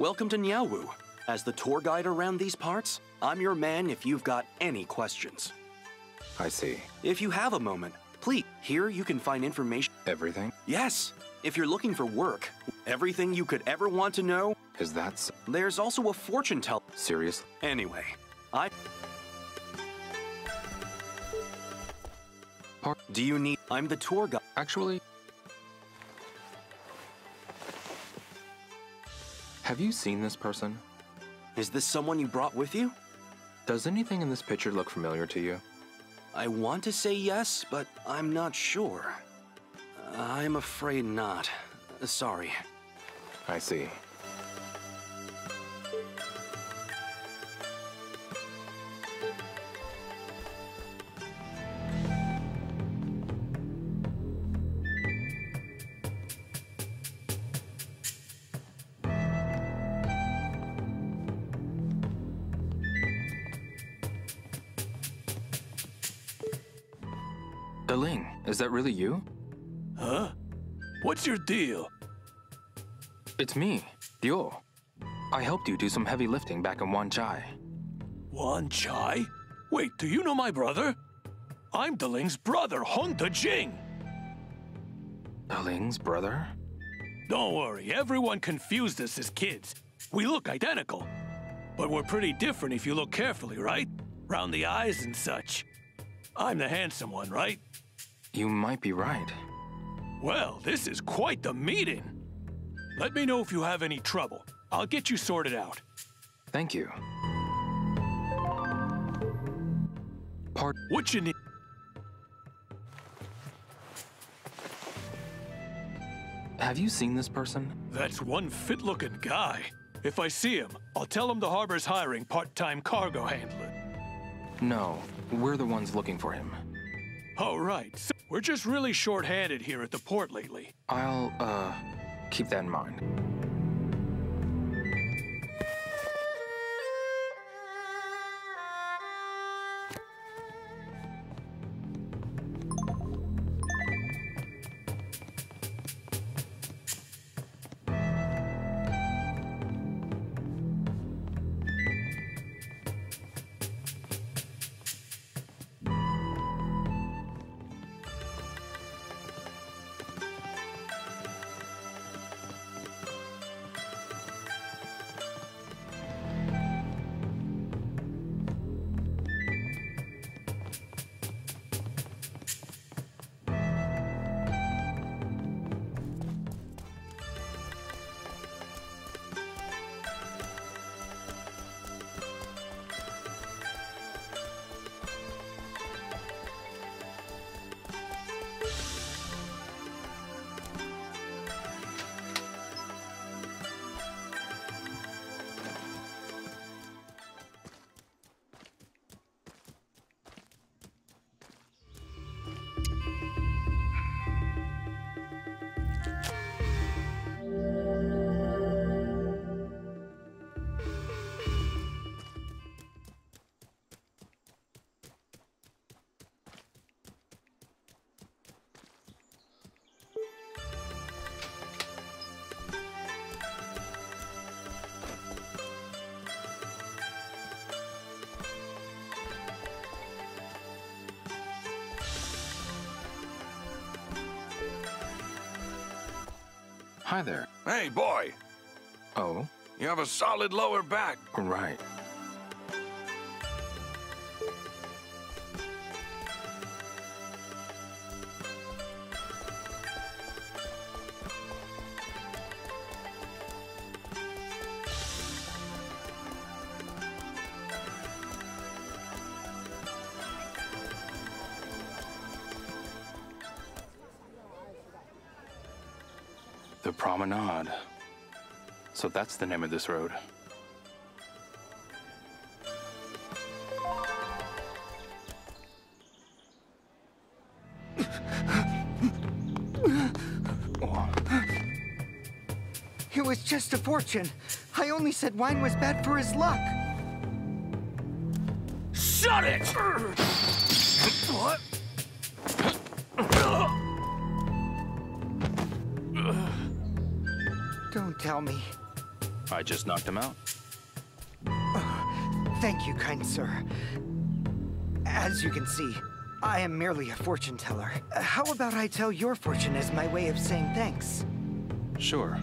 Welcome to Niaowu. As the tour guide around these parts, I'm your man if you've got any questions. I see. If you have a moment, please, here you can find information. Everything? Yes, if you're looking for work, everything you could ever want to know, Is that s- there's also a fortune teller. serious? Anyway, I. Do you need. I'm the tour guide. Actually, have you seen this person? Is this someone you brought with you? Does anything in this picture look familiar to you? I want to say yes, but I'm not sure. I'm afraid not. Sorry. I see. Deling, is that really you? Huh? What's your deal? It's me, Ryo. I helped you do some heavy lifting back in Wanchai. Wan Chai? Wait, do you know my brother? I'm Deling's brother, Honta Jing. Deling's brother? Don't worry, everyone confused us as kids. We look identical. But we're pretty different if you look carefully, right? Round the eyes and such. I'm the handsome one, right? You might be right. Well, this is quite the meeting. Let me know if you have any trouble. I'll get you sorted out. Thank you. Part What you need? Have you seen this person? That's one fit-looking guy. If I see him, I'll tell him the harbor's hiring part-time cargo handler. No, we're the ones looking for him. Oh, right. So we're just really short-handed here at the port lately. I'll, uh, keep that in mind. Hi there. Hey, boy, Oh, you have a solid lower back. right. The Promenade. So that's the name of this road. It was just a fortune. I only said wine was bad for his luck. Shut it! What? Tell me. I just knocked him out. Thank you, kind sir. As you can see, I am merely a fortune teller. How about I tell your fortune as my way of saying thanks? Sure.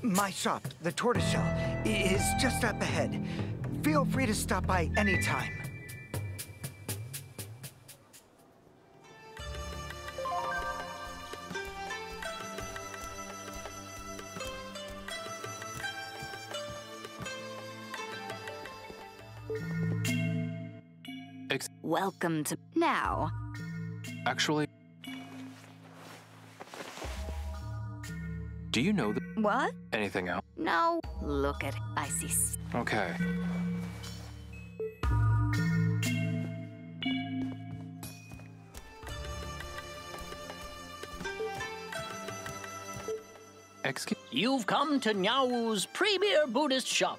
My shop, the Tortoiseshell, is just up ahead. Feel free to stop by anytime. Welcome to. Now, actually. Do you know the- what? anything else? No. Look at. I see. s- Okay. Excuse You've come to Nyao's premier Buddhist shop.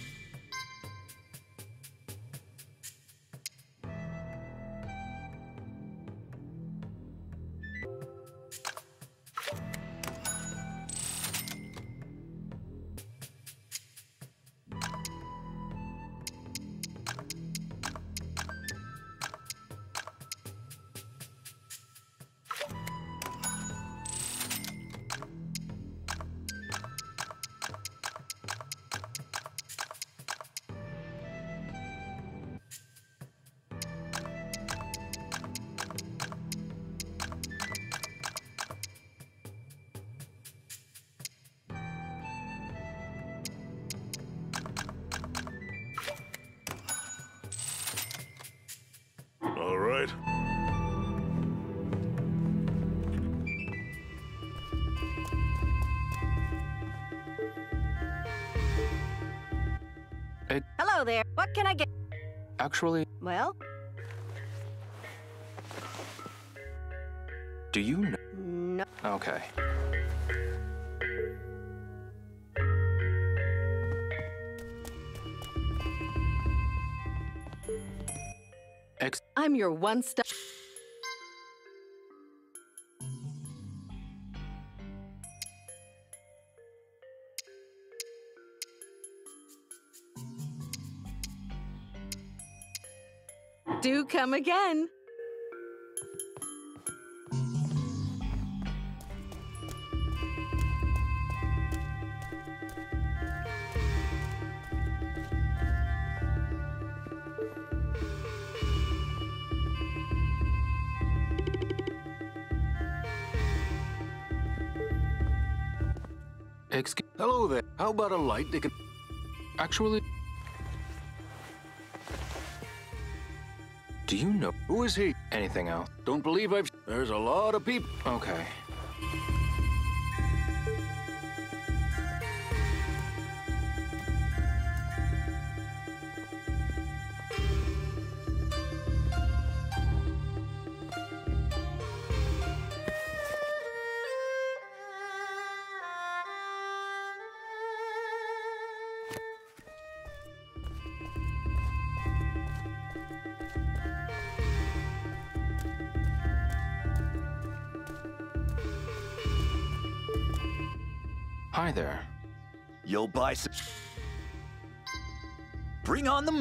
Hello there. What can I get? actually, Well, do you know? no. Okay. Ex- I'm your one come again. excuse. Hello there. How about a light that can... Actually, do you know Who is he? anything else? Don't believe I've... There's a lot of people. Okay. Some. Bring on the.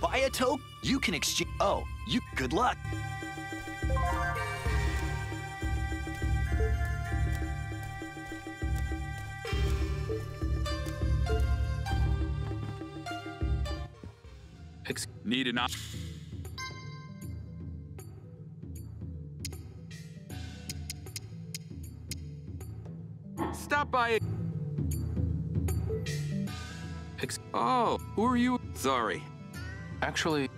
Buy a token. You can exchange. Oh, you. Good luck. Need an op- Stop by. ex Oh, who are you? Sorry. actually,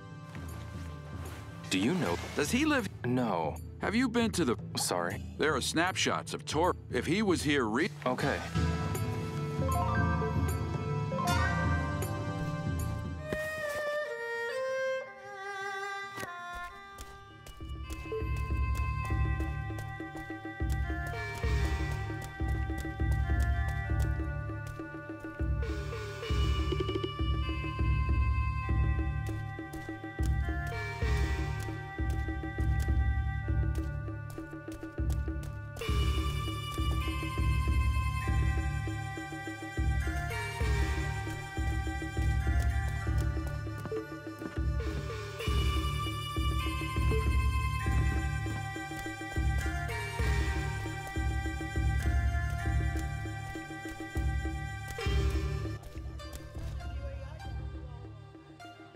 do you know? Does he live? No. Have you been to the? Sorry. There are snapshots of Tor. If he was here, re. Okay.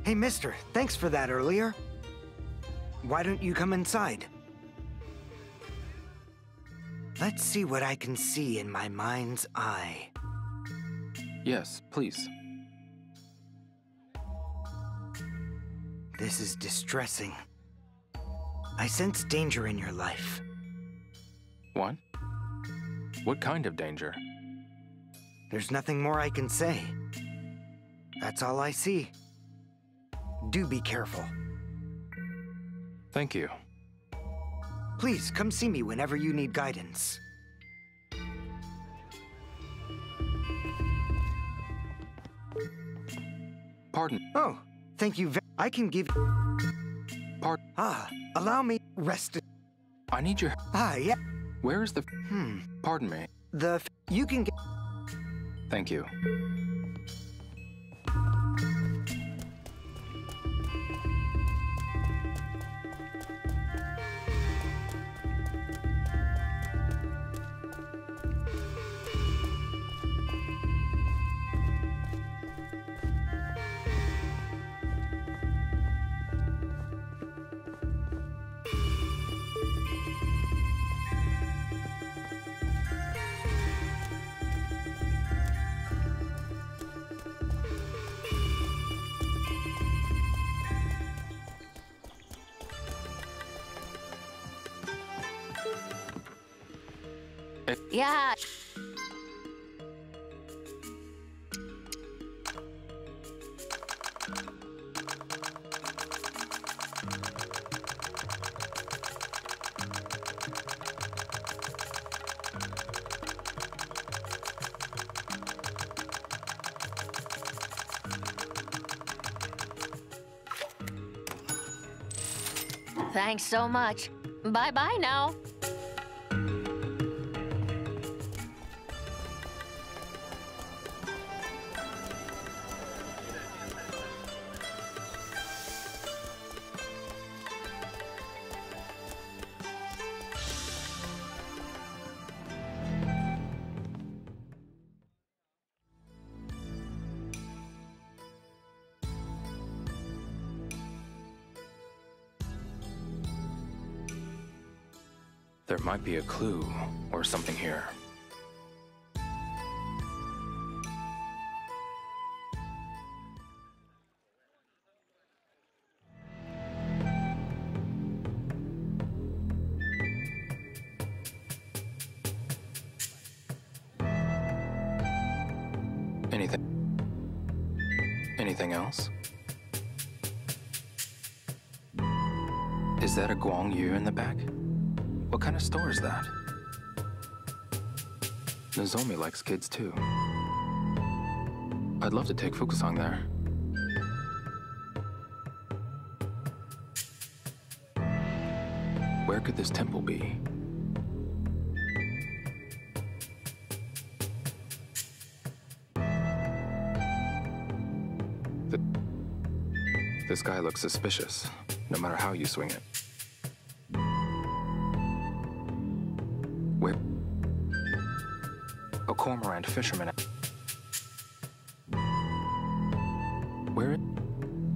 Hey, mister, thanks for that earlier. Why don't you come inside? Let's see what I can see in my mind's eye. Yes, please. This is distressing. I sense danger in your life. What? What kind of danger? There's nothing more I can say. That's all I see. Do be careful. Thank you. Please come see me whenever you need guidance. Pardon. Oh, thank you. I can give. Pardon. Ah, allow me rest. I need your. Ah, yeah. Where is the. Hmm. Pardon me. The f- you can get. Thank you. Thanks so much. Bye bye now. Might be a clue or something here. Anything? Anything else? Is that a Guan Yu in the back? What kind of store is that? Nozomi likes kids too. I'd love to take Fuku-san there. Where could this temple be? Th- This guy looks suspicious, no matter how you swing it. Fisherman. Where?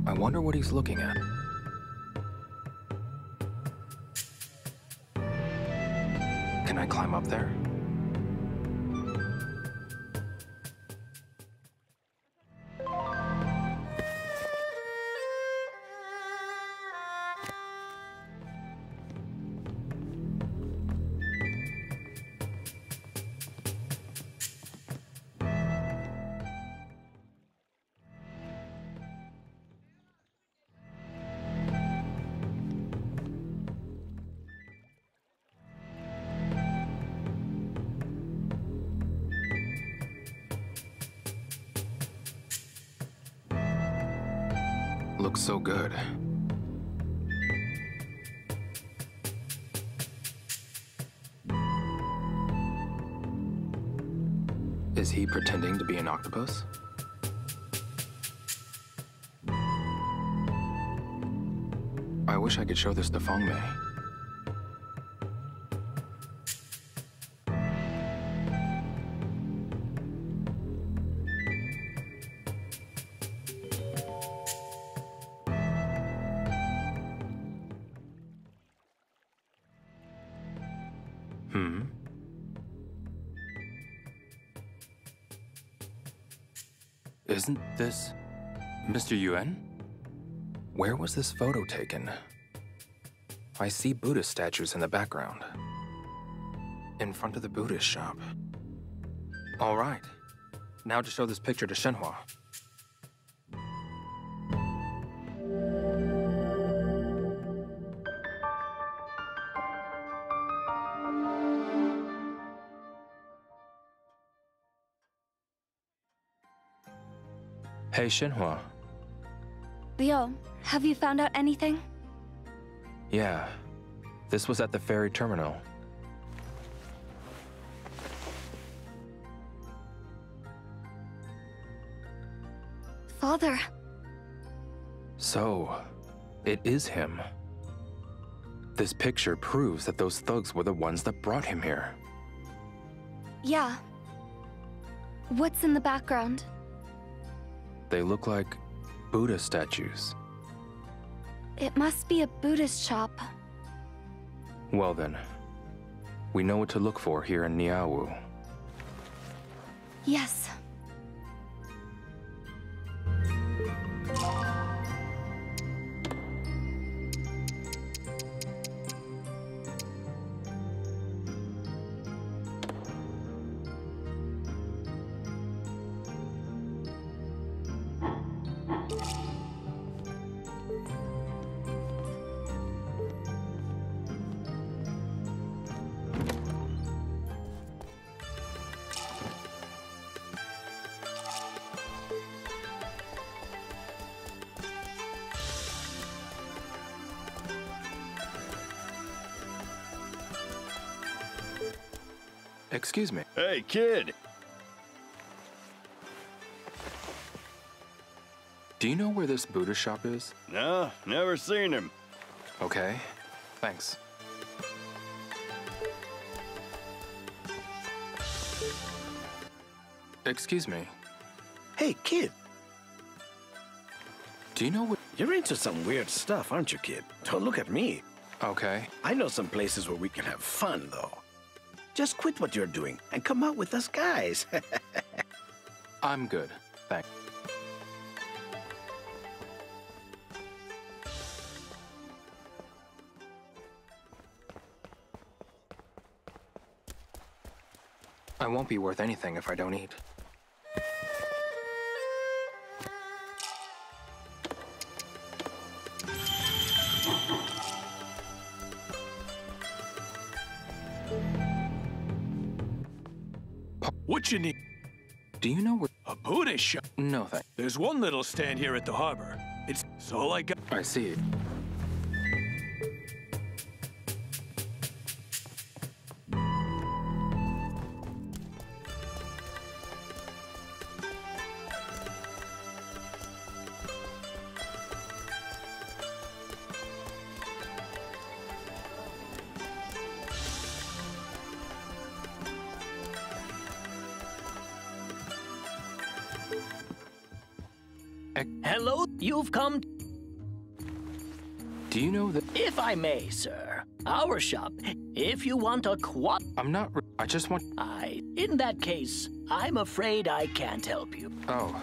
I Wonder what he's looking at. Can I climb up there? So good. Is he pretending to be an octopus? I wish I could show this to Fangmei. This Mr. Yuan? Where was this photo taken? I see Buddhist statues in the background. In front of the Buddhist shop. All right. Now to show this picture to Shenhua. Hey, Shenhua. Ryo, have you found out anything? Yeah. This was at the ferry terminal. Father, So, it is him. This picture proves that those thugs were the ones that brought him here. yeah. What's in the background? They look like Buddha statues. It must be a Buddhist shop. Well then, we know what to look for here in Niaowu. Yes. Excuse me. Hey, kid. Do you know where this Buddha shop is? No, never seen him. Okay. Thanks. Excuse me. Hey, kid. Do you know what? You're into some weird stuff, aren't you, kid? Don't look at me. Okay. I know some places where we can have fun, though. Just quit what you're doing and come out with us guys. I'm good. Thanks. I won't be worth anything if I don't eat. Do you know where? A Buddhist shop? No, thank. There's one little stand here at the harbor. It's it's all I got. I see. Hello, you've come... Do you know that... If I may, sir, our shop, if you want a quad... I'm not... I just want... I... In that case, I'm afraid I can't help you. Oh.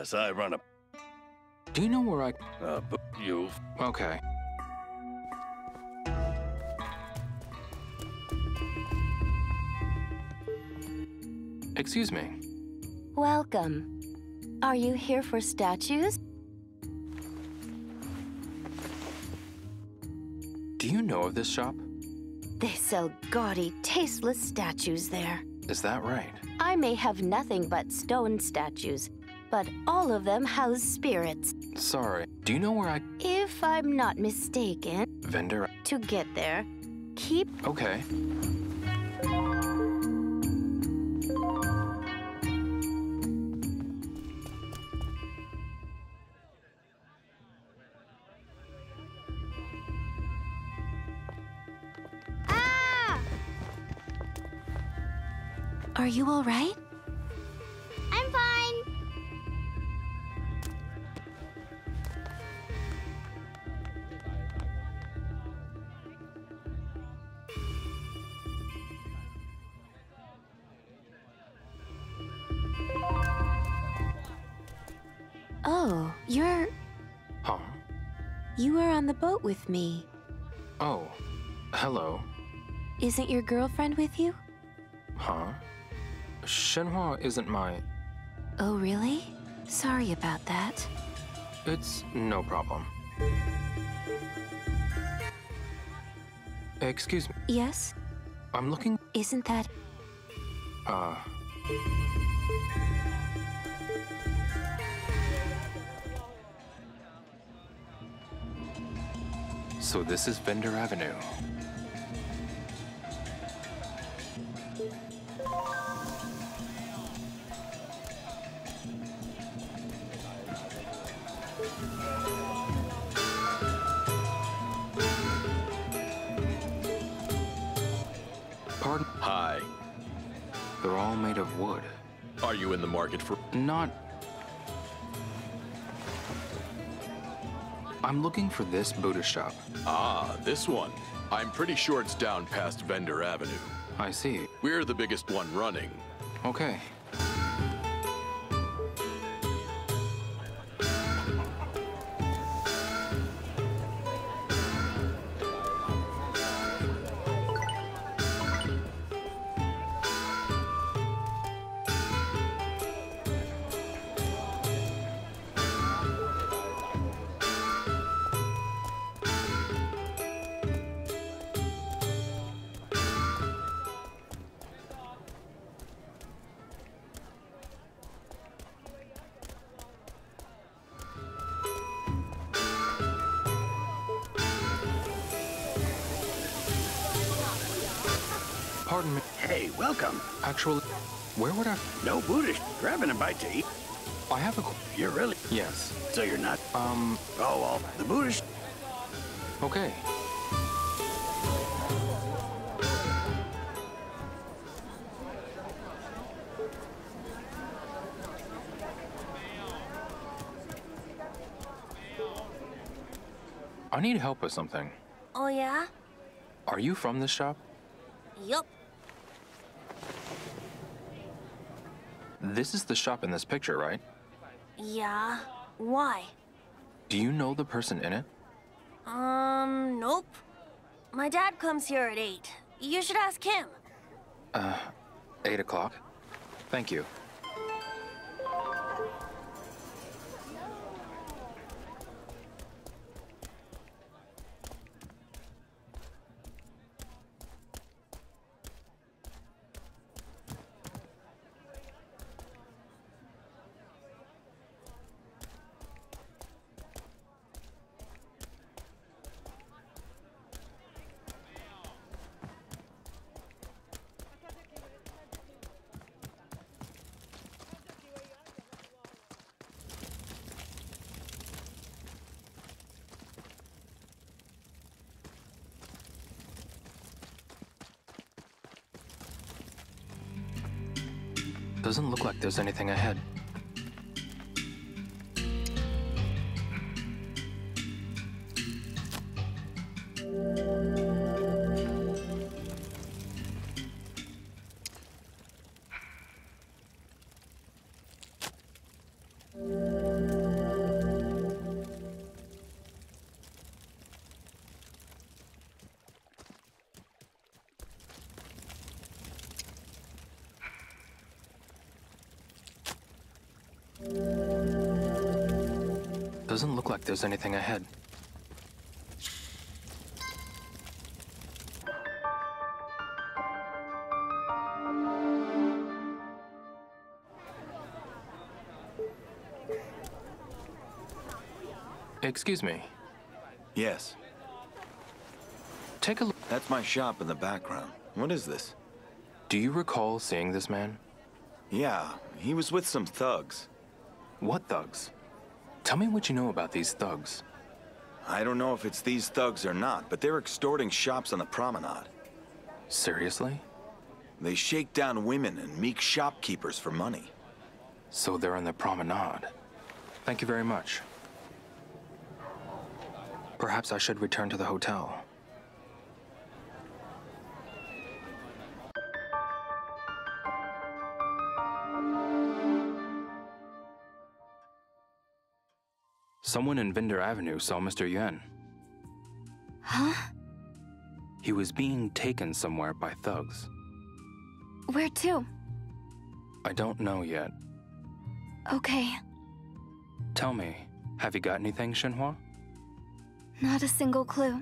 Yes, I run a. Do you know where I. Uh, but you. Okay. Excuse me. Welcome. Are you here for statues? Do you know of this shop? They sell gaudy, tasteless statues there. Is that right? I may have nothing but stone statues, but all of them house spirits. Sorry. Do you know where I. If I'm not mistaken, Vendor. to get there, keep Okay. Ah! Are you all right? You were on the boat with me. Oh. Hello. Isn't your girlfriend with you? Huh? Shenhua isn't my. Oh, really? Sorry about that. It's no problem. Excuse me. Yes? I'm looking. Isn't that. Uh. So this is Vendor Avenue. Pardon? Hi. They're all made of wood. Are you in the market for. Not. I'm looking for this Buddha shop. Ah, this one. I'm pretty sure it's down past Vendor Avenue. I see. We're the biggest one running. Okay. Where would I? No Buddhist. Grabbing a bite to eat. I have a. qu- You're really. Yes. So you're not. Um. Oh, well, the Buddhist. Okay. I need help with something. Oh, yeah? Are you from this shop? Yup. This is the shop in this picture, right? Yeah. Why? Do you know the person in it? Um, nope. My dad comes here at 8. You should ask him. Uh, eight o'clock. Thank you. Doesn't look like there's anything ahead. There's anything ahead. Excuse me. Yes. Take a look. That's my shop in the background. What is this? Do you recall seeing this man? Yeah, he was with some thugs. What thugs? Tell me what you know about these thugs. I don't know if it's these thugs or not, but they're extorting shops on the promenade. Seriously? They shake down women and meek shopkeepers for money. So they're on the promenade. Thank you very much. Perhaps I should return to the hotel. Someone in Vendor Avenue saw Mr. Yuan. Huh? He was being taken somewhere by thugs. Where to? I don't know yet. Okay, Tell me, have you got anything, Shenhua? not a single clue.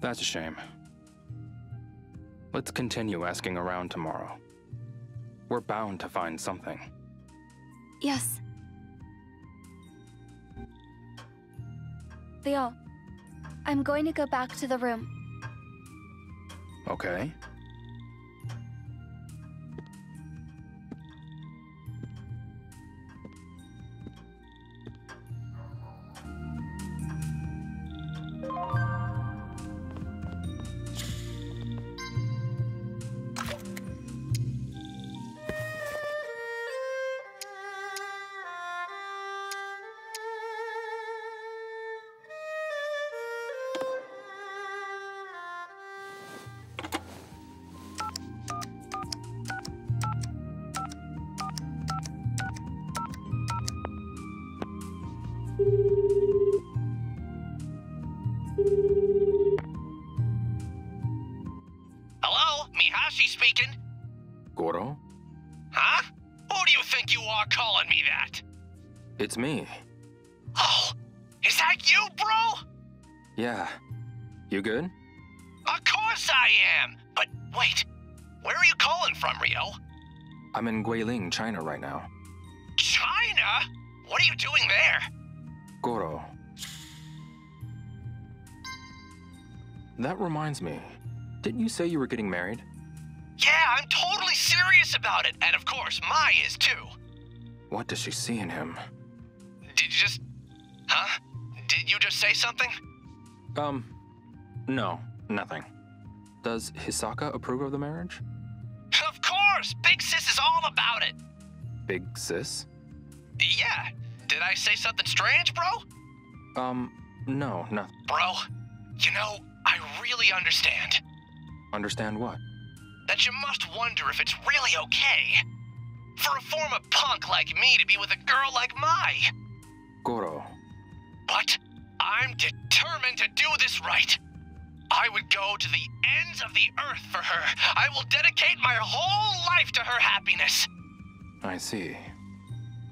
That's a shame. Let's continue asking around tomorrow. We're bound to find something. Yes. Ryo, I'm going to go back to the room. Okay? It's me. Oh, is that you, bro? Yeah. You good? Of course I am. But wait, where are you calling from, Ryo? I'm in Guilin, China right now. China? What are you doing there? Goro. That reminds me. Didn't you say you were getting married? Yeah, I'm totally serious about it. And of course, Mai is too. What does she see in him? Did you just. Huh? Did you just say something? Um, no, nothing. Does Hisaka approve of the marriage? Of course! Big Sis is all about it! Big sis? Yeah. Did I say something strange, bro? Um, no, nothing. Bro, you know, I really understand. Understand what? That you must wonder if it's really okay for a former punk like me to be with a girl like Mai. Goro. But I'm determined to do this right. I would go to the ends of the earth for her. I will dedicate my whole life to her happiness. I see.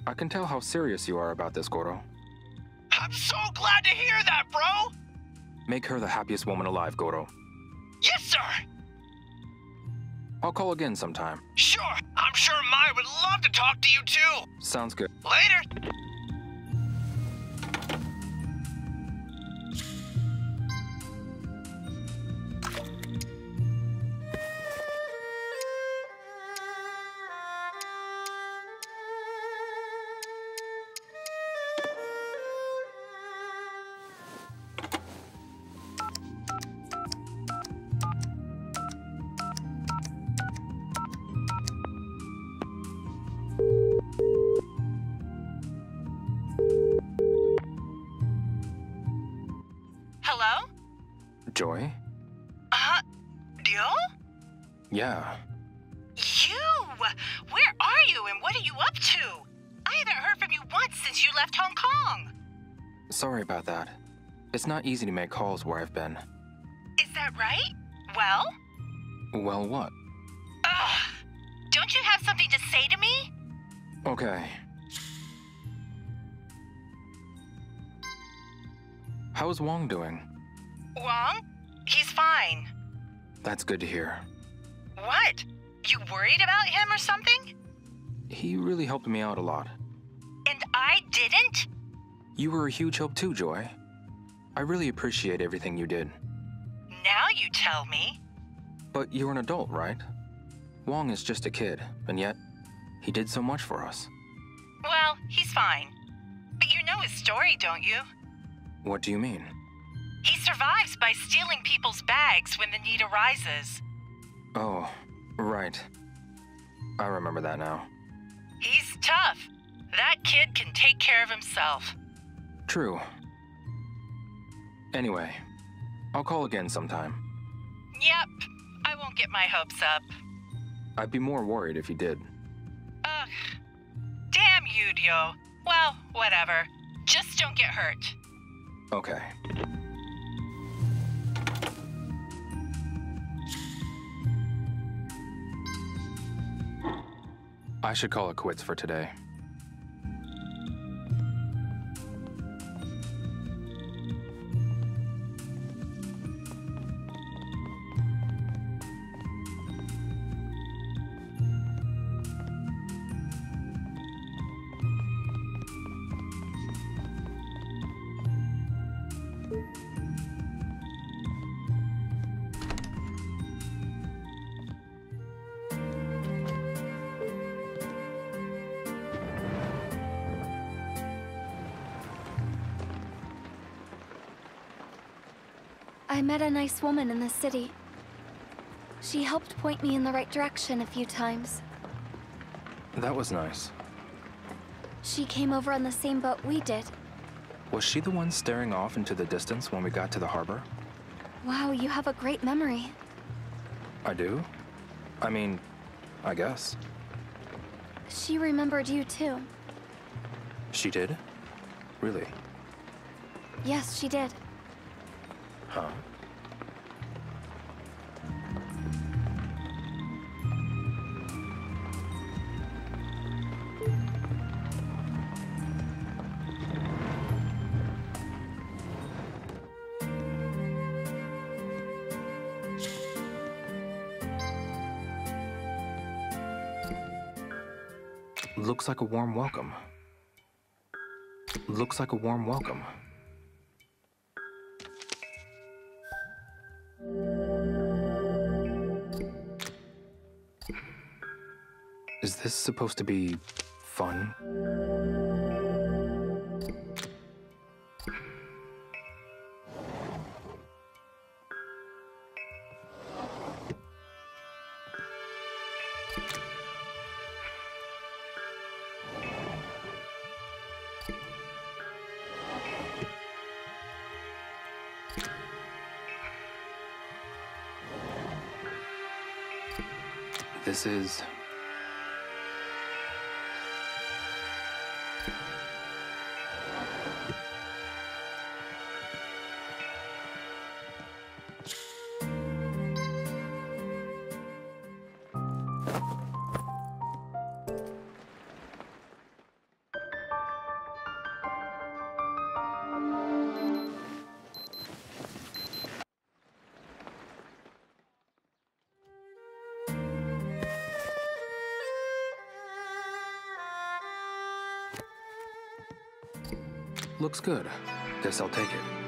I can tell how serious you are about this, Goro. I'm so glad to hear that, bro. Make her the happiest woman alive, Goro. Yes, sir. I'll call again sometime. Sure. I'm sure Mai would love to talk to you too. Sounds good. Later. Not easy to make calls where I've been. Is that right? Well? Well, what? Ugh. Don't you have something to say to me? Okay. How's Wong doing? Wong? He's fine. That's good to hear. What? You worried about him or something? He really helped me out a lot. And I didn't? You were a huge help too, Joy. I really appreciate everything you did. Now you tell me. But you're an adult, right? Wong is just a kid, and yet, he did so much for us. Well, he's fine. But you know his story, don't you? What do you mean? He survives by stealing people's bags when the need arises. Oh, right. I remember that now. He's tough. That kid can take care of himself. True. Anyway, I'll call again sometime. Yep, I won't get my hopes up. I'd be more worried if you did. Ugh. Damn you, Dio. Well, whatever. Just don't get hurt. Okay. I should call it quits for today. Nice woman in the city. She helped point me in the right direction a few times. That was nice. She came over on the same boat we did. Was she the one staring off into the distance when we got to the harbor? Wow, you have a great memory. I do? I mean, I guess. She remembered you too. She did? Really? Yes, she did. Huh? Looks like a warm welcome. Looks like a warm welcome. Is this supposed to be fun? This is Looks good. Guess I'll take it.